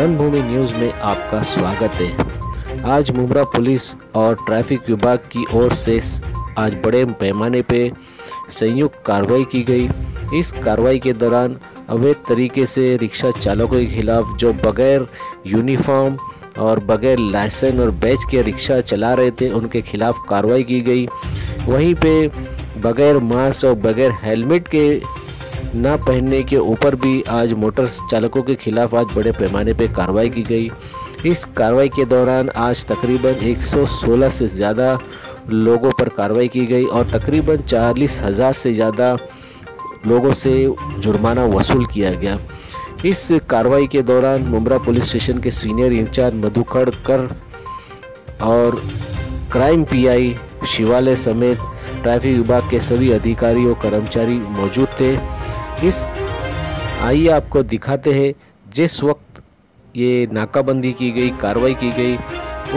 रणभूमि न्यूज़ में आपका स्वागत है। आज मुमरा पुलिस और ट्रैफ़िक विभाग की ओर से आज बड़े पैमाने पे संयुक्त कार्रवाई की गई। इस कार्रवाई के दौरान अवैध तरीके से रिक्शा चालकों के खिलाफ जो बगैर यूनिफॉर्म और बगैर लाइसेंस और बैच के रिक्शा चला रहे थे, उनके खिलाफ कार्रवाई की गई। वहीं पे बगैर मास्क और बगैर हेलमेट के ना पहनने के ऊपर भी आज मोटर चालकों के खिलाफ आज बड़े पैमाने पर कार्रवाई की गई। इस कार्रवाई के दौरान आज तकरीबन 116 से ज़्यादा लोगों पर कार्रवाई की गई और तकरीबन चालीस हज़ार से ज़्यादा लोगों से जुर्माना वसूल किया गया। इस कार्रवाई के दौरान मुमरा पुलिस स्टेशन के सीनियर इंचार्ज मधुकड़ कर और क्राइम पीआई शिवालय समेत ट्रैफ़िक विभाग के सभी अधिकारी और कर्मचारी मौजूद थे। इस आइए आपको दिखाते हैं जिस वक्त ये नाकाबंदी की गई, कार्रवाई की गई,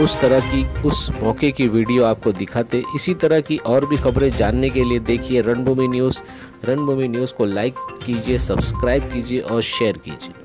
उस तरह की, उस मौके की वीडियो आपको दिखाते। इसी तरह की और भी खबरें जानने के लिए देखिए रणभूमि न्यूज़। रणभूमि न्यूज़ को लाइक कीजिए, सब्सक्राइब कीजिए और शेयर कीजिए।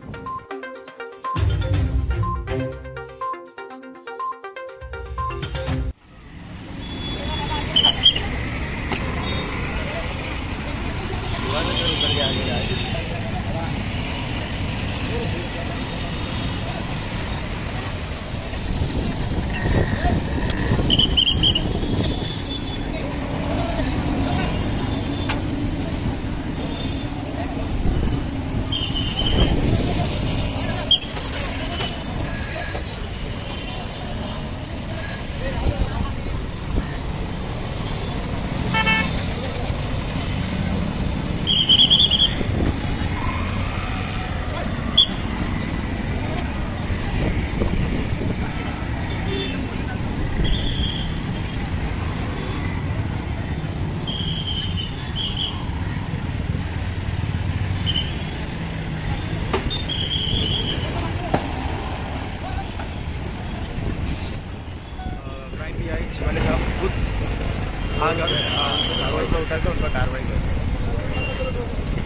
शिवाले साहब खुद आ गए कार्रवाई से उतर के उनका कार्रवाई कर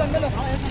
चलो चलो